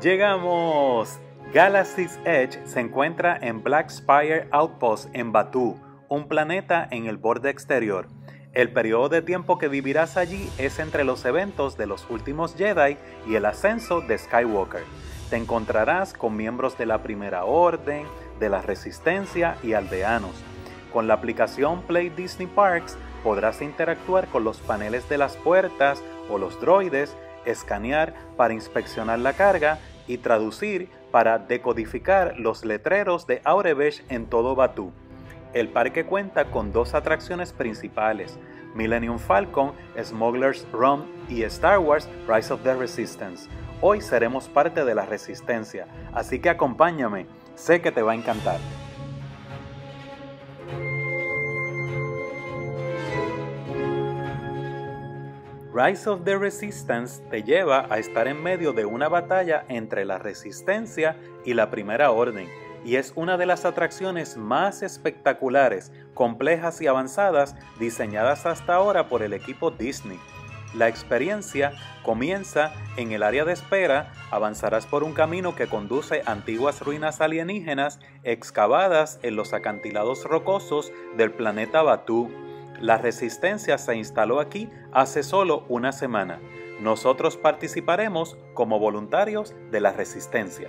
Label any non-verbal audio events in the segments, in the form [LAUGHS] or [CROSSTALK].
Llegamos. Galaxy's Edge se encuentra en Black Spire Outpost en Batu, un planeta en el borde exterior. El periodo de tiempo que vivirás allí es entre los eventos de los últimos Jedi y el ascenso de Skywalker. Te encontrarás con miembros de la Primera Orden, de la Resistencia y aldeanos. Con la aplicación Play Disney Parks podrás interactuar con los paneles de las puertas o los droides, escanear para inspeccionar la carga y traducir para decodificar los letreros de Aurebesh en todo Batu. El parque cuenta con dos atracciones principales, Millennium Falcon, Smuggler's Run y Star Wars Rise of the Resistance. Hoy seremos parte de la resistencia, así que acompáñame, sé que te va a encantar. Rise of the Resistance te lleva a estar en medio de una batalla entre la Resistencia y la Primera Orden, y es una de las atracciones más espectaculares, complejas y avanzadas diseñadas hasta ahora por el equipo Disney. La experiencia comienza en el área de espera, avanzarás por un camino que conduce a antiguas ruinas alienígenas excavadas en los acantilados rocosos del planeta Batu la resistencia se instaló aquí hace solo una semana. Nosotros participaremos como voluntarios de la resistencia.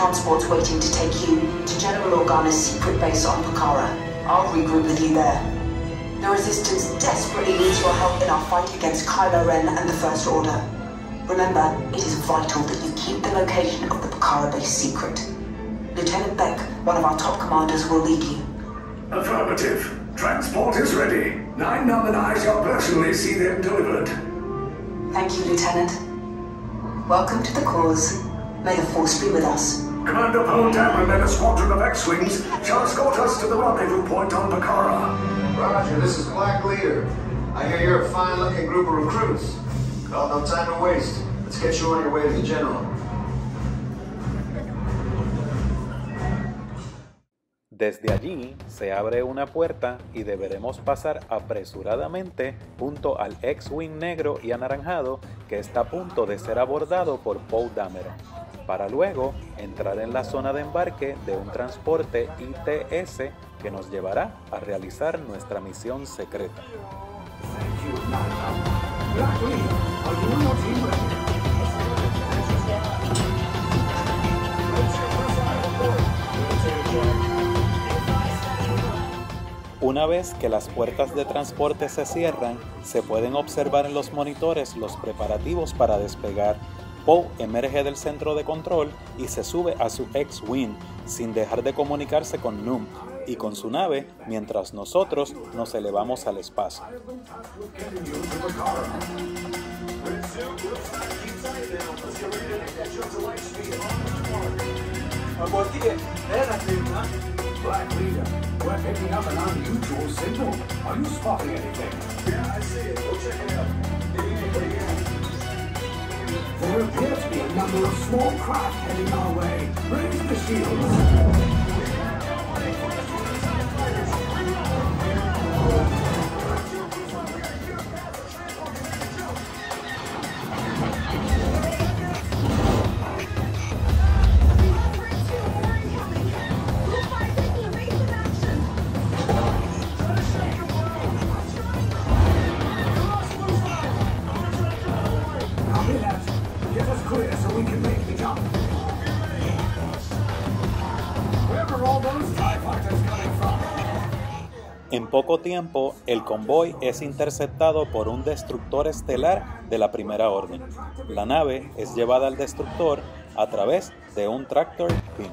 Transports waiting to take you to General Organa's secret base on Pakara. I'll regroup with you there. The Resistance desperately needs your help in our fight against Kylo Ren and the First Order. Remember, it is vital that you keep the location of the Pakara base secret. Lieutenant Beck, one of our top commanders, will lead you. Affirmative. Transport is ready. Nine Numb and I shall personally see them delivered. Thank you, Lieutenant. Welcome to the cause. May the Force be with us. Commander Poe Dameron and a squadron of X-Wings shall escort us to the rendezvous point on Bakara. Roger, this is Black Leader. I hear you're a fine-looking group of recruits. Well, no time to waste. Let's get you on your way to the General. Desde allí se abre una puerta y deberemos pasar apresuradamente junto al X-Wing negro y anaranjado que está a punto de ser abordado por Paul Dameron para luego entrar en la zona de embarque de un transporte ITS que nos llevará a realizar nuestra misión secreta. Una vez que las puertas de transporte se cierran, se pueden observar en los monitores los preparativos para despegar Poe emerge del centro de control y se sube a su X-Wing sin dejar de comunicarse con Noom y con su nave mientras nosotros nos elevamos al espacio. Black Leader, we're picking up an unusual signal. Are you spotting anything? Yeah, I see it. Go check it out. Maybe anybody else. There appear to be a number of small craft heading our way. Raise the shields. En poco tiempo, el convoy es interceptado por un destructor estelar de la Primera Orden. La nave es llevada al destructor a través de un tractor beam.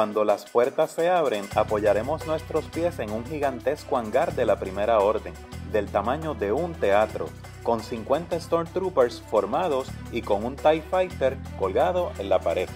Cuando las puertas se abren, apoyaremos nuestros pies en un gigantesco hangar de la Primera Orden, del tamaño de un teatro, con 50 Stormtroopers formados y con un TIE Fighter colgado en la pared.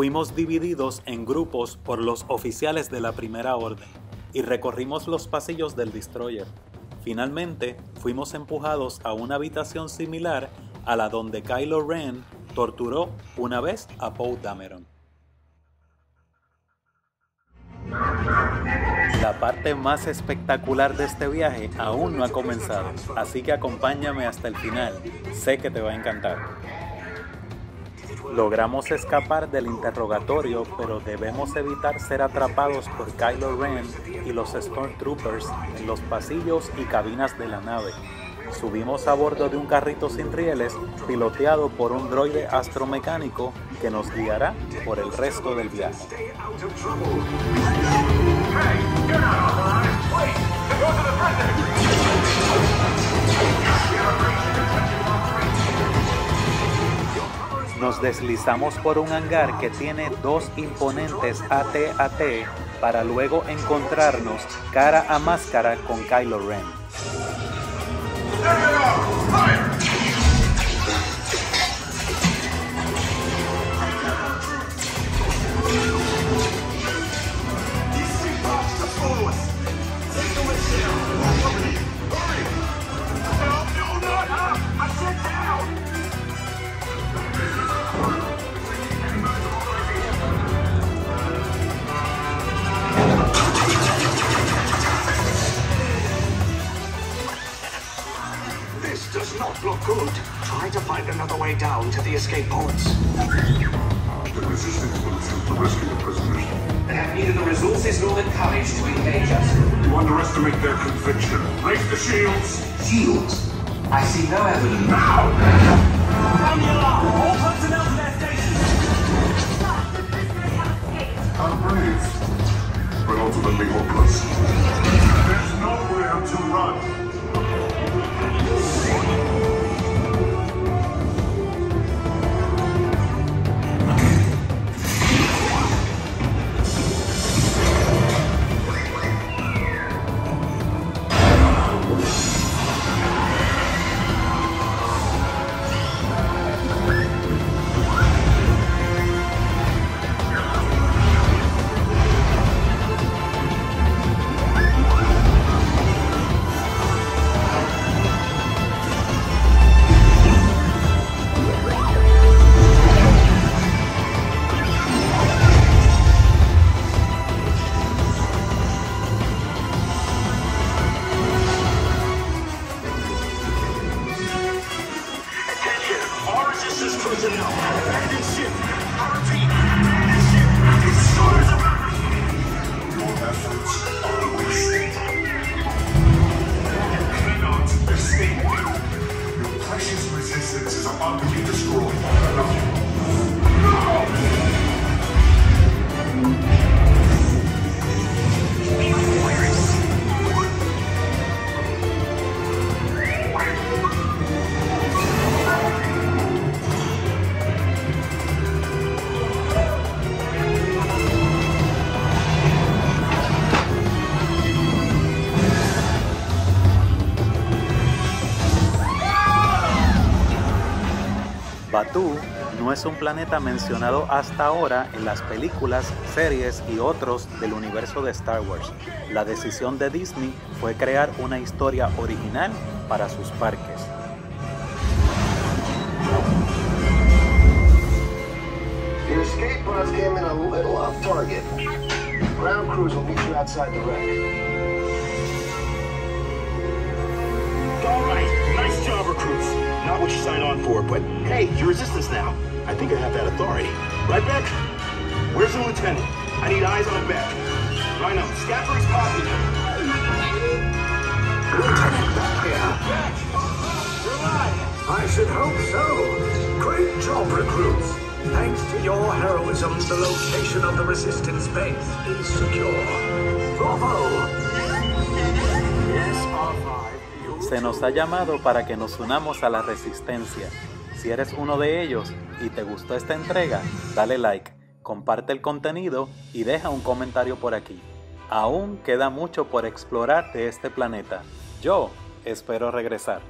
Fuimos divididos en grupos por los oficiales de la Primera Orden y recorrimos los pasillos del destroyer. Finalmente, fuimos empujados a una habitación similar a la donde Kylo Ren torturó una vez a Poe Dameron. La parte más espectacular de este viaje aún no ha comenzado, así que acompáñame hasta el final. Sé que te va a encantar. Logramos escapar del interrogatorio, pero debemos evitar ser atrapados por Kylo Ren y los Stormtroopers en los pasillos y cabinas de la nave. Subimos a bordo de un carrito sin rieles piloteado por un droide astromecánico que nos guiará por el resto del viaje. Nos deslizamos por un hangar que tiene dos imponentes AT-AT para luego encontrarnos cara a máscara con Kylo Ren. Down to the escape pods. The resistance will attempt to rescue the prisoners. They have neither the resources nor the courage to engage us. You underestimate their conviction. Raise the shields! Shields? I see no evidence. Now! Sound the alarm! All personnel to their stations! The prisoners have How brave, but ultimately hopeless. Batú no es un planeta mencionado hasta ahora en las películas, series y otros del universo de Star Wars. La decisión de Disney fue crear una historia original para sus parques. Your escape pods came in a little off target. Ground crews will meet you outside the wreck. All right. Not what you signed on for, but hey, you're resistance now. I think I have that authority. Right, Beck? Where's the lieutenant? I need eyes on Beck. Rhino, Scaffold's copy. Lieutenant back here. You're alive. I should hope so. Great job, recruits. Thanks to your heroism, the location of the resistance base is secure. Bravo! [LAUGHS] Yes, R5. Se nos ha llamado para que nos unamos a la resistencia. Si eres uno de ellos y te gustó esta entrega, dale like, comparte el contenido y deja un comentario por aquí. Aún queda mucho por explorar de este planeta. Yo espero regresar.